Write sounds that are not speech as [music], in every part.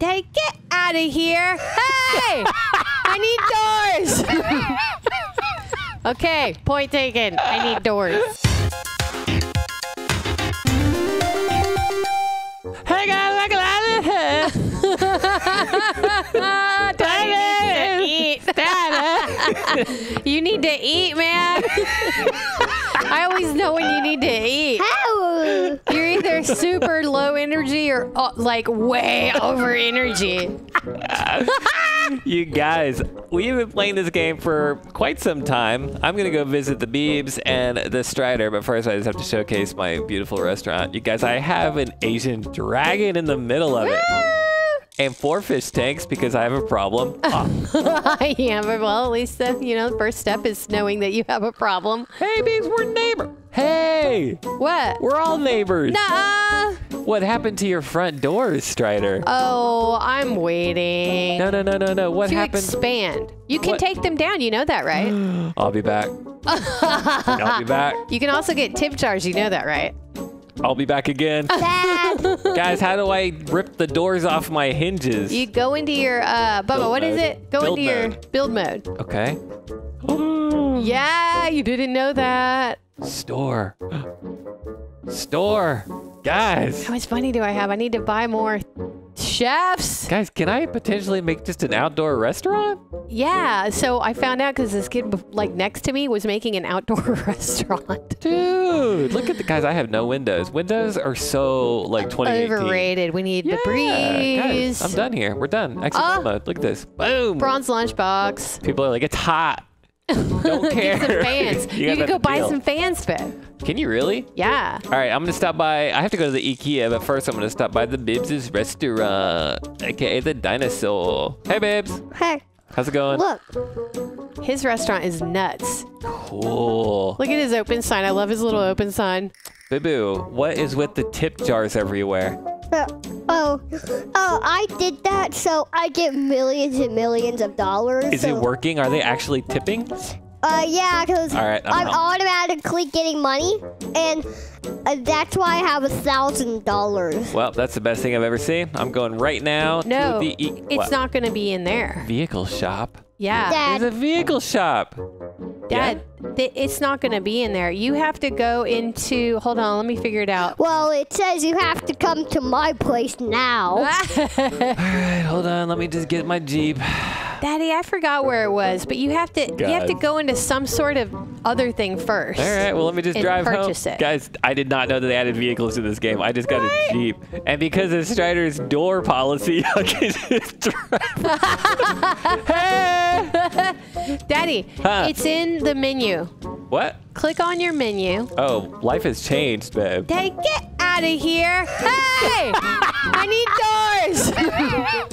Daddy, get out of here. Hey! I need doors. okay, point taken. I need doors. Hey guys, look at Daddy, Daddy. you need to eat, man. I always know when you need to eat. How? [laughs] Either super low energy or uh, like way over energy. You guys, we've been playing this game for quite some time. I'm gonna go visit the Beebs and the Strider, but first I just have to showcase my beautiful restaurant. You guys, I have an Asian dragon in the middle of it. And four fish tanks because I have a problem. [laughs] Ah, yeah, well, at least the you know the first step is knowing that you have a problem. hey, Beebs, we're neighbor. Hey, What? we're all neighbors. Nuh-uh. What happened to your front doors, Strider? Oh, I'm waiting. no, no, no, no, no. What to happened? expand. You can What? take them down. You know that, right? [gasps] I'll be back. I'll be back. [laughs] you can also get tip jars. You know that, right? I'll be back again. [laughs] [laughs] Guys, how do I rip the doors off my hinges? You go into your uh, Bubba. What is mode. it? Go Build into your build mode. Okay. [gasps] Yeah, you didn't know that. Store. Store. Guys. How much money do I have? I need to buy more chefs. Guys, can I potentially make just an outdoor restaurant? Yeah. So I found out because this kid like next to me was making an outdoor [laughs] restaurant. Dude, look at the guys. I have no windows. Windows are so like 2018. Overrated. We need Yeah, the breeze. guys, I'm done here. We're done. Exit Oh. mode. Look at this. Boom. Bronze lunchbox. People are like, it's hot. [laughs] Don't care. Get some fans. [laughs] you got can go buy deal. some fans, Fed. Can you really? Yeah. All right, I'm gonna stop by. I have to go to the IKEA, but first I'm gonna stop by the Bibs' restaurant, aka the Dinosaur. Hey, Bibs, Hey, how's it going? look. His restaurant is nuts. Cool. Look at his open sign. I love his little open sign. Bibu, what is with the tip jars everywhere? Uh, oh, oh, I did that so I get millions and millions of dollars. Is it working? Are they actually tipping? Uh, yeah, because All right, I'm I'm, automatically getting money, and uh, that's why I have a thousand dollars. Well, that's the best thing I've ever seen. I'm going right now No, to the e- it's what? not going to be in there. vehicle shop. Yeah. Dad, There's a vehicle shop. Dad, th- it's not going to be in there. You have to go into. Hold on, let me figure it out. well, it says you have to come to my place now. [laughs] All right, hold on. Let me just get my Jeep. Daddy, I forgot where it was, but you have to you have to go into some sort of other thing first. All right, well, let me just drive home. it. Guys, I did not know that they added vehicles to this game. I just got a Jeep. And because of Strider's door policy, [laughs] I can just drive. [laughs] hey! Daddy, Huh. it's in the menu. What? Click on your menu. Oh, life has changed, babe. Daddy, get out of here. Hey! I need doors. [laughs]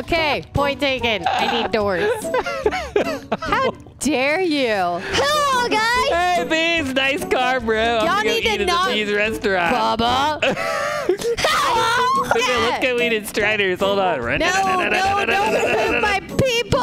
okay, point taken. I need doors. [laughs] How dare you? Hello, guys. Hey, Beans, nice car, bro. Y'all gonna need to eat at not- the restaurant. Bubba. [laughs] Hello. Okay, let's go eat at Strider's. Hold on. No, no, don't move my people.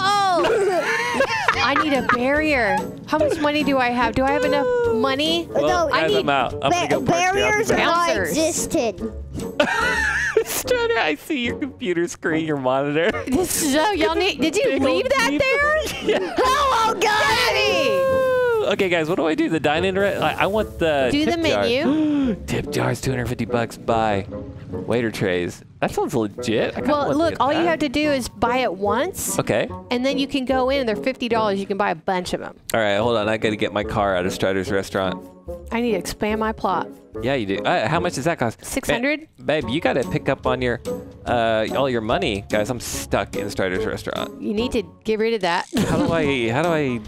I need a barrier. How much money do I have? Do I have enough money? Well, No, I need I'm out. I'm Ba- go park there. I'll be barriers are not existed. [laughs] Strider, I see your computer screen, your monitor. [laughs] This is so y'all need. Did you leave that Jeep. there? Hello, guys. Daddy. Okay, guys, what do I do? The dine-in? Re- I, I want the Do the tip jar. menu. [gasps] tip jars, 250 bucks. Buy waiter trays. That sounds legit. Well, look, all you have to do is buy it once, Okay. and then you can go in. They're fifty dollars. You can buy a bunch of them. All right, hold on. I got to get my car out of Strider's restaurant. I need to expand my plot. Yeah, you do. Uh, how much does that cost? 600? Ba- babe, you got to pick up on your uh, all your money, guys. I'm stuck in Strider's restaurant. You need to get rid of that. How do I? How do I?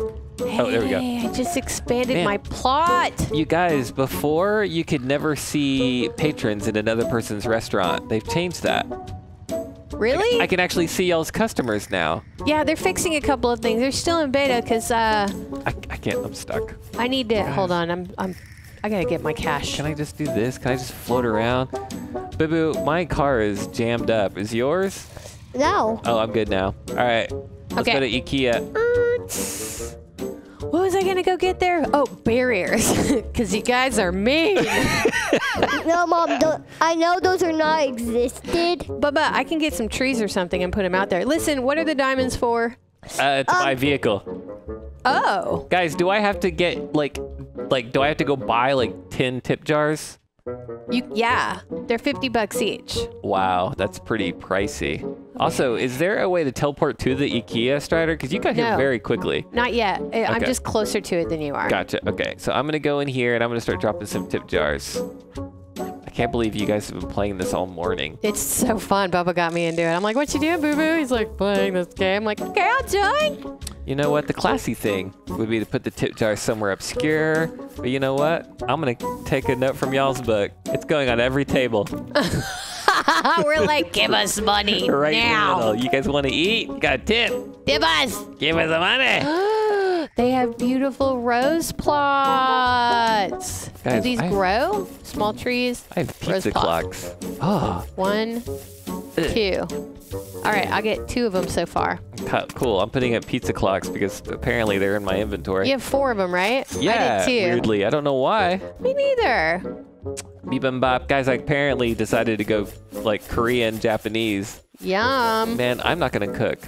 Oh, there we go. I just expanded Man. my plot. You guys, before you could never see patrons in another person's restaurant. They've changed that. Really? I can actually see y'all's customers now. yeah, they're fixing a couple of things. They're still in beta because uh, I, I can't. I'm stuck. I need to hold on. I'm I'm I gotta get my cash. Can I just do this? Can I just float around? Boo boo, my car is jammed up. Is yours? No. Oh, I'm good now. All right. Let's Okay. go to IKEA. What was I gonna go get there? Oh, barriers, [laughs] because you guys are mean. [laughs] no, mom. I know those are not existed. Bubba, I can get some trees or something and put them out there. Listen, what are the diamonds for? Uh, to my vehicle. Oh, Guys, do I have to get like, like, do I have to go buy like 10 tip jars? you yeah, they're 50 bucks each. Wow, that's pretty pricey. Also, is there a way to teleport to the IKEA Strider? Because you got here No. very quickly. Not yet. I- I'm Okay. just closer to it than you are. Gotcha. Okay, so I'm gonna go in here and I'm gonna start dropping some tip jars. I can't believe you guys have been playing this all morning. It's so fun. Bubba got me into it. I'm like, what you doing, boo boo? He's like, playing this game. I'm like, okay, I'll join. You know what? The classy thing would be to put the tip jar somewhere obscure. But you know what? I'm gonna take a note from y'all's book. It's going on every table. [laughs] We're like, give us money [laughs] Right now. You guys want to eat? Got a tip? Give us. Give us the money. [gasps] they have beautiful rose plots. Do these I- grow? Small trees. I have Rose pizza plot. clocks. Oh, One, two. All right, I'll get two of them so far. [laughs] cool. I'm putting up pizza clocks because apparently they're in my inventory. You have four of them, right? yeah, I did too. weirdly. I don't know why. Me neither. Bibimbap. Guys, I apparently decided to go like Korean, Japanese. Yum. Man, I'm not gonna cook.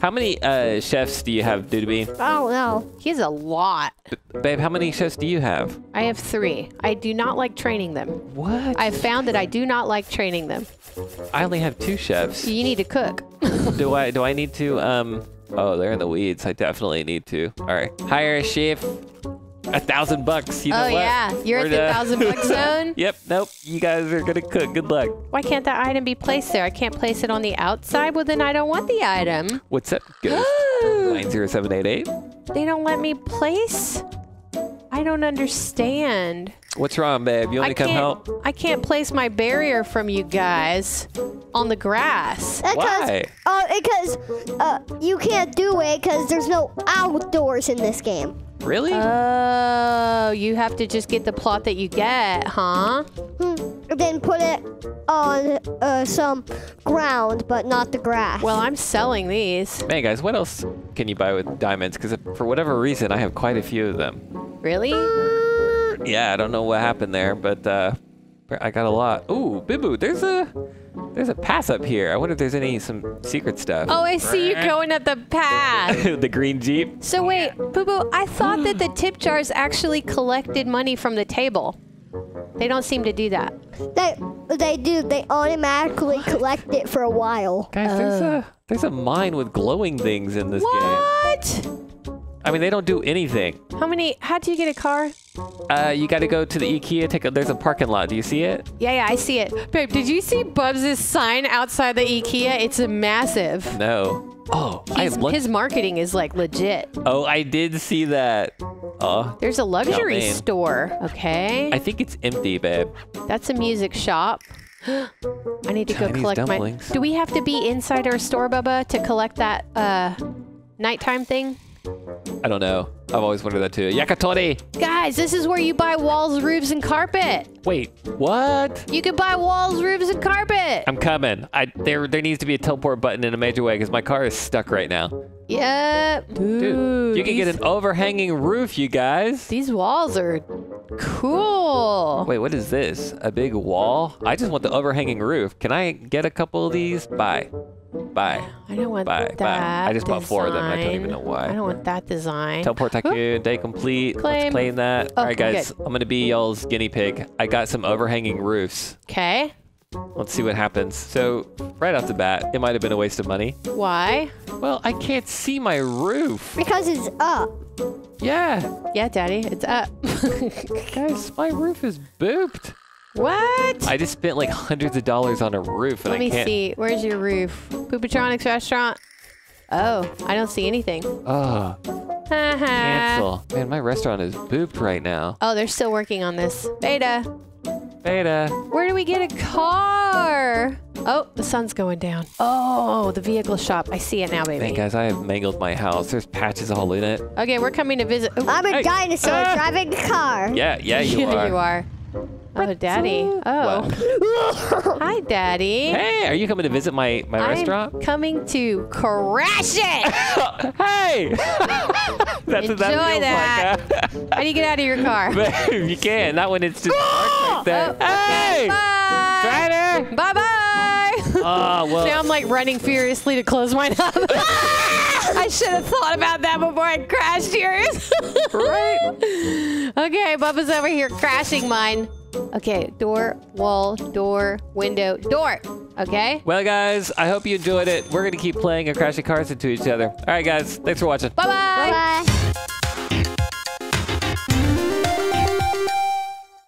How many uh, chefs do you have, Dudebean? Oh no. He has a lot. Babe, how many chefs do you have? I have three. I do not like training them. What? I've found that I do not like training them. I only have two chefs. You need to cook. [laughs] do I do I need to um oh they're in the weeds. I definitely need to. Alright. Hire a chef. A thousand bucks. You know oh what? yeah, you're We're at the done. thousand buck [laughs] zone. Yep, nope. You guys are gonna cook. Good luck. Why can't that item be placed there? I can't place it on the outside. Well, then I don't want the item. What's up, [gasps] Ghost? Nine zero seven eight eight. They don't let me place. I don't understand. What's wrong, babe? You want I to come help? I can't place my barrier from you guys on the grass. Because, Why? Uh, because uh, you can't do it because there's no outdoors in this game. Really? Oh, you have to just get the plot that you get, huh? Hmm. Then put it on uh, some ground, but not the grass. Well, I'm selling these. Man, guys, what else can you buy with diamonds? Because for whatever reason, I have quite a few of them. Really? Yeah, I don't know what happened there, but uh, I got a lot. Ooh, Bibu, there's a there's a pass up here. I wonder if there's any some secret stuff. Oh, I see you going up the path. [laughs] the green jeep. So wait, Boo Boo, I thought that the tip jars actually collected money from the table. They don't seem to do that. they they do. They automatically collect it for a while. Guys, there's a there's a mine with glowing things in this game. What? I mean, they don't do anything. How many? How do you get a car? Uh, you got to go to the IKEA. Take a. There's a parking lot. Do you see it? Yeah, yeah, I see it. Babe, did you see Bubs' sign outside the IKEA? It's a massive. No. Oh, He's, his marketing is like legit. Oh, I did see that. Oh, There's a luxury store. Okay, I think it's empty, babe. that's a music shop. [gasps] I need to go collect dumplings. my. Do we have to be inside our store, Bubba, to collect that uh, nighttime thing? I don't know. I've always wondered that too. Yakitori. Guys, this is where you buy walls, roofs, and carpet. Wait, what? You can buy walls, roofs, and carpet. I'm coming. I there there needs to be a teleport button in a major way because my car is stuck right now. Yep. Dude, Ooh, you can these, get an overhanging roof, you guys. These walls are cool. Wait, what is this? A big wall? I just want the overhanging roof. Can I get a couple of these? Bye. Bye. I don't want Bye, that. bye. I just bought four of them, I don't even know why. I don't want that design. Teleport Tycoon, day complete. Claim. Let's claim that. Oh, All right, guys, I'm gonna be y'all's guinea pig. I got some overhanging roofs. Okay. Let's see what happens. So, right off the bat, it might have been a waste of money. Why? Well, I can't see my roof. Because it's up. Yeah, Yeah, Daddy, it's up. [laughs] guys, my roof is booped. What? I just spent like hundreds of dollars on a roof, and Let I me can't. see. Where's your roof? Poopatronics restaurant. Oh, I don't see anything. Oh, cancel. Man, my restaurant is booped right now. Oh, they're still working on this. Beta. Beta. Where do we get a car? Oh, the sun's going down. Oh, the vehicle shop. I see it now, Man, baby. guys, I have mangled my house. There's patches all in it. Okay, we're coming to visit. Oh, I'm a Hey. dinosaur Ah. driving a car. Yeah, yeah, you [laughs] yeah, are. you are. Oh, Daddy. Oh. [laughs] Hi, Daddy. Hey, are you coming to visit my, my I'm restaurant? coming to crash it. [laughs] hey! [laughs] That's what that Enjoy feels that. like. How do you get out of your car? you can. Not when it's just like oh, that. Oh, Hey! Bye. Strider! Bye bye. Oh, ah, well. now I'm like running furiously to close mine up. I should have thought about that before I crashed yours. right? okay, Bubba's over here crashing mine. Okay, door, wall, door, window, door. Okay. Well, guys, I hope you enjoyed it. We're going to keep playing and crashing cars into each other. All right, guys. Thanks for watching. Bye bye. Bye.